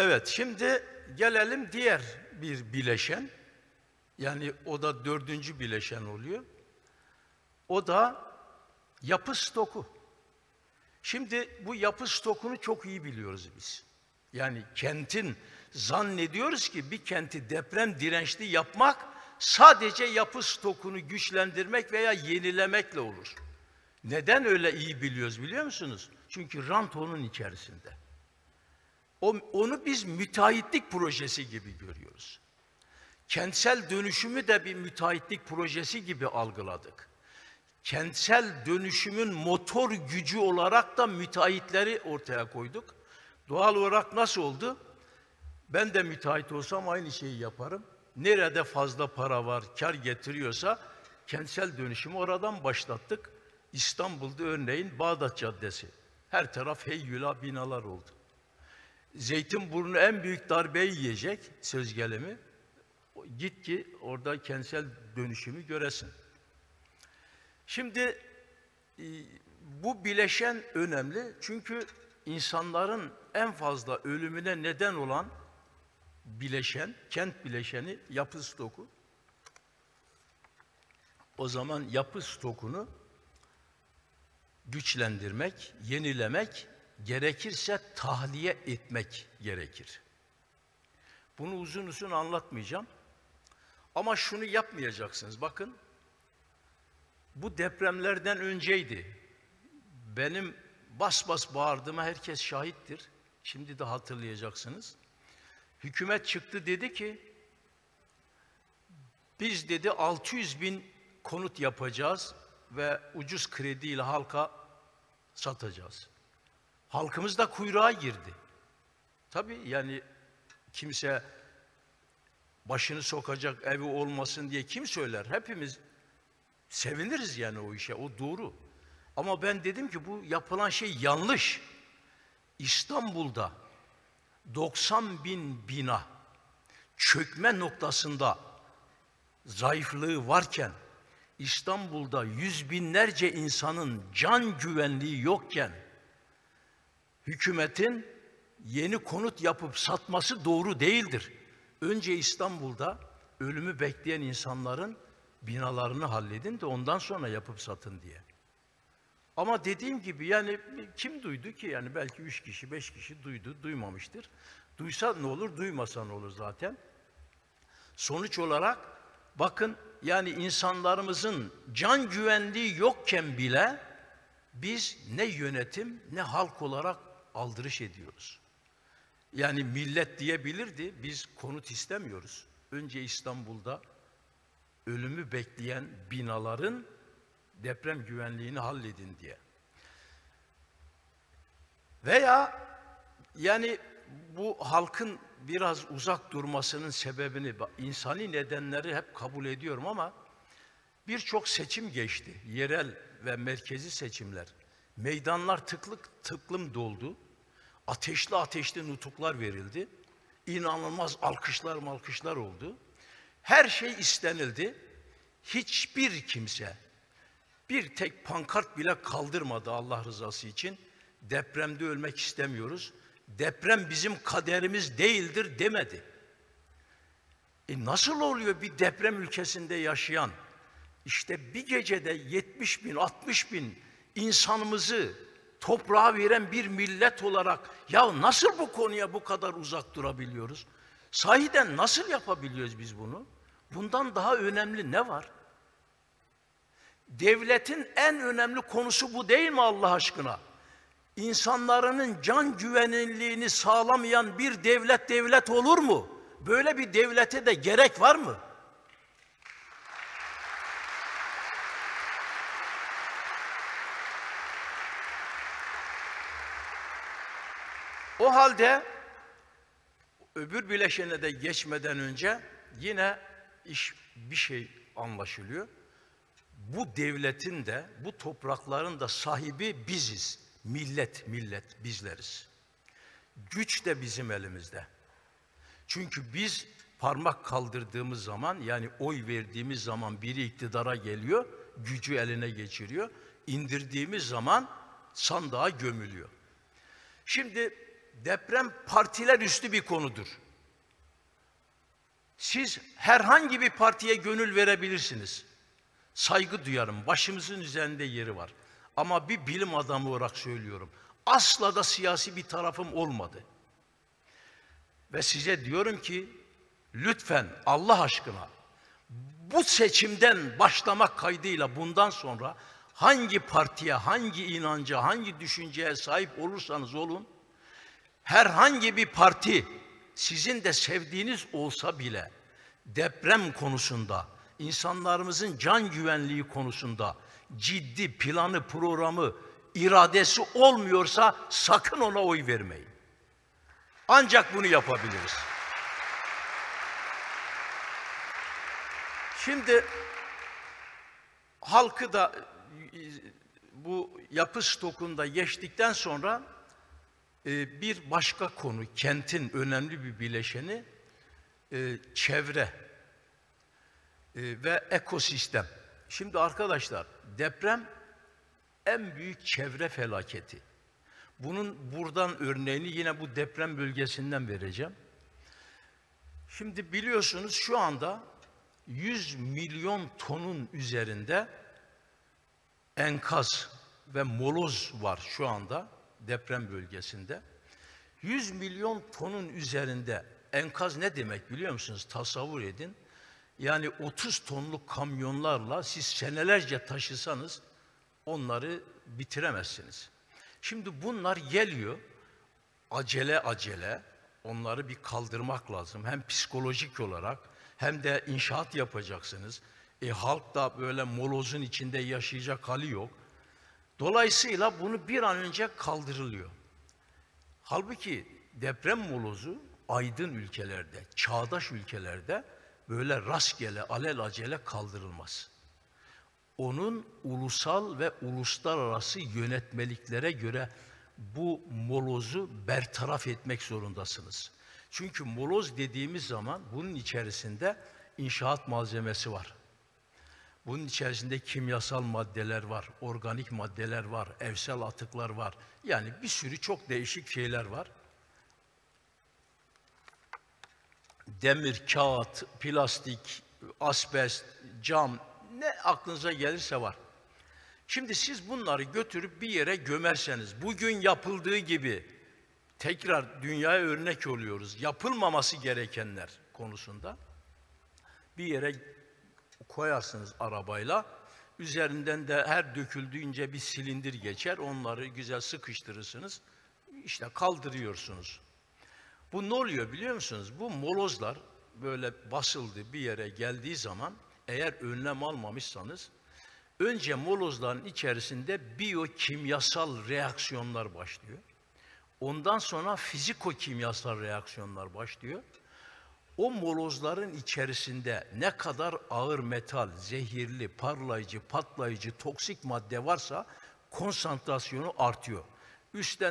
Evet, şimdi gelelim diğer bir bileşen. Yani o da dördüncü bileşen oluyor. O da yapı stoku. Şimdi bu yapı stokunu çok iyi biliyoruz biz. Yani kentin zannediyoruz ki bir kenti deprem dirençli yapmak sadece yapı stokunu güçlendirmek veya yenilemekle olur. Neden öyle iyi biliyoruz biliyor musunuz? Çünkü rant onun içerisinde. Onu biz müteahhitlik projesi gibi görüyoruz. Kentsel dönüşümü de bir müteahhitlik projesi gibi algıladık. Kentsel dönüşümün motor gücü olarak da müteahhitleri ortaya koyduk. Doğal olarak nasıl oldu? Ben de müteahhit olsam aynı şeyi yaparım. Nerede fazla para var, kar getiriyorsa kentsel dönüşümü oradan başlattık. İstanbul'da örneğin Bağdat Caddesi. Her taraf heyyula binalar oldu. Zeytinburnu en büyük darbeyi yiyecek söz gelimi. Git ki orada kentsel dönüşümü göresin. Şimdi e, bu bileşen önemli çünkü insanların en fazla ölümüne neden olan bileşen, kent bileşeni yapı stoku. O zaman yapı stokunu güçlendirmek, yenilemek, gerekirse tahliye etmek gerekir. Bunu uzun uzun anlatmayacağım. Ama şunu yapmayacaksınız. Bakın, bu depremlerden önceydi. Benim bas bas bağırdığıma herkes şahittir. Şimdi de hatırlayacaksınız. Hükümet çıktı dedi ki, biz dedi 600 bin konut yapacağız ve ucuz krediyle halka satacağız. Halkımız da kuyruğa girdi. Tabii yani kimse başını sokacak evi olmasın diye kim söyler? Hepimiz seviniriz yani o işe, o doğru. Ama ben dedim ki bu yapılan şey yanlış. İstanbul'da 90 bin bina çökme noktasında zayıflığı varken İstanbul'da yüz binlerce insanın can güvenliği yokken hükümetin yeni konut yapıp satması doğru değildir. Önce İstanbul'da ölümü bekleyen insanların binalarını halledin de ondan sonra yapıp satın diye. Ama dediğim gibi yani kim duydu ki yani belki üç kişi, beş kişi duydu, duymamıştır. Duysa ne olur, duymasa ne olur zaten. Sonuç olarak bakın yani insanlarımızın can güvenliği yokken bile biz ne yönetim ne halk olarak aldırış ediyoruz. Yani millet diyebilirdi, biz konut istemiyoruz. Önce İstanbul'da ölümü bekleyen binaların deprem güvenliğini halledin diye. Veya yani bu halkın biraz uzak durmasının sebebini, insani nedenleri hep kabul ediyorum ama birçok seçim geçti. Yerel ve merkezi seçimler. Meydanlar tıklık tıklım doldu. Ateşli ateşli nutuklar verildi. İnanılmaz alkışlar malkışlar oldu. Her şey istenildi. Hiçbir kimse bir tek pankart bile kaldırmadı Allah rızası için. Depremde ölmek istemiyoruz. Deprem bizim kaderimiz değildir demedi. E nasıl oluyor bir deprem ülkesinde yaşayan, işte bir gecede 70 bin, 60 bin insanımızı toprağa veren bir millet olarak ya nasıl bu konuya bu kadar uzak durabiliyoruz? Sahiden nasıl yapabiliyoruz biz bunu? Bundan daha önemli ne var? Devletin en önemli konusu bu değil mi Allah aşkına? İnsanlarının can güvenilliğini sağlamayan bir devlet devlet olur mu? Böyle bir devlete de gerek var mı? Halde öbür bileşene de geçmeden önce yine iş bir şey anlaşılıyor. Bu devletin de bu toprakların da sahibi biziz. Millet, millet bizleriz. Güç de bizim elimizde. Çünkü biz parmak kaldırdığımız zaman yani oy verdiğimiz zaman biri iktidara geliyor, gücü eline geçiriyor. İndirdiğimiz zaman sandığa gömülüyor. Şimdi deprem partiler üstü bir konudur. Siz herhangi bir partiye gönül verebilirsiniz. Saygı duyarım. Başımızın üzerinde yeri var. Ama bir bilim adamı olarak söylüyorum. Asla da siyasi bir tarafım olmadı. Ve size diyorum ki lütfen Allah aşkına bu seçimden başlamak kaydıyla bundan sonra hangi partiye, hangi inanca, hangi düşünceye sahip olursanız olun herhangi bir parti sizin de sevdiğiniz olsa bile deprem konusunda, insanlarımızın can güvenliği konusunda ciddi planı, programı, iradesi olmuyorsa sakın ona oy vermeyin. Ancak bunu yapabiliriz. Şimdi halkı da e, bu yapı stokunda geçtikten sonra bir başka konu, kentin önemli bir bileşeni e, çevre e, ve ekosistem. Şimdi arkadaşlar deprem en büyük çevre felaketi. Bunun buradan örneğini yine bu deprem bölgesinden vereceğim. Şimdi biliyorsunuz şu anda 100 milyon tonun üzerinde enkaz ve moloz var şu anda deprem bölgesinde. 100 milyon tonun üzerinde enkaz ne demek biliyor musunuz? Tasavvur edin. Yani 30 tonluk kamyonlarla siz senelerce taşısanız onları bitiremezsiniz. Şimdi bunlar geliyor acele acele onları bir kaldırmak lazım. Hem psikolojik olarak hem de inşaat yapacaksınız. E, halk da böyle molozun içinde yaşayacak hali yok. Dolayısıyla bunu bir an önce kaldırılıyor. Halbuki deprem molozu aydın ülkelerde, çağdaş ülkelerde böyle rastgele, alelacele kaldırılmaz. Onun ulusal ve uluslararası yönetmeliklere göre bu molozu bertaraf etmek zorundasınız. Çünkü moloz dediğimiz zaman bunun içerisinde inşaat malzemesi var. Bunun içerisinde kimyasal maddeler var, organik maddeler var, evsel atıklar var. Yani bir sürü çok değişik şeyler var. Demir, kağıt, plastik, asbest, cam ne aklınıza gelirse var. Şimdi siz bunları götürüp bir yere gömerseniz, bugün yapıldığı gibi tekrar dünyaya örnek oluyoruz. Yapılmaması gerekenler konusunda bir yere koyarsınız arabayla. Üzerinden de her döküldüğünce bir silindir geçer. Onları güzel sıkıştırırsınız. İşte kaldırıyorsunuz. Bu ne oluyor biliyor musunuz? Bu molozlar böyle basıldı bir yere geldiği zaman eğer önlem almamışsanız önce molozların içerisinde biyokimyasal reaksiyonlar başlıyor. Ondan sonra fiziko-kimyasal reaksiyonlar başlıyor. O molozların içerisinde ne kadar ağır metal, zehirli, parlayıcı, patlayıcı, toksik madde varsa konsantrasyonu artıyor. Üstten